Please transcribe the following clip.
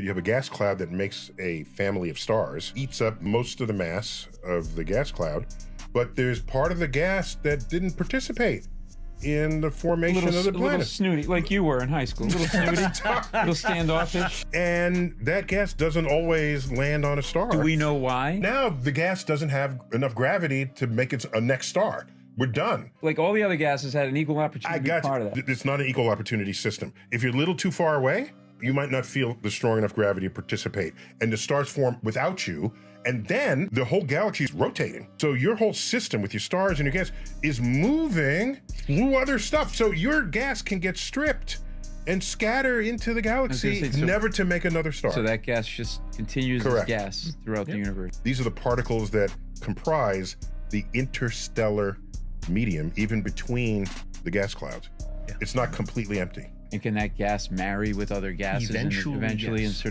You have a gas cloud that makes a family of stars, eats up most of the mass of the gas cloud, but there's part of the gas that didn't participate in the formation little, of the a little snooty, like you were in high school. A little snooty, little standoffish. And that gas doesn't always land on a star. Do we know why? Now the gas doesn't have enough gravity to make it a next star. We're done. Like all the other gases had an equal opportunity I to be got part you. of that. It's not an equal opportunity system. If you're a little too far away, you might not feel the strong enough gravity to participate. And the stars form without you. And then the whole galaxy is rotating. So your whole system with your stars and your gas is moving through other stuff. So your gas can get stripped and scatter into the galaxy, say, so- never to make another star. So that gas just continues Correct. as gas throughout the universe. These are the particles that comprise the interstellar medium, even between the gas clouds. It's not completely empty. And can that gas marry with other gases and Eventually, eventually yes. and sort of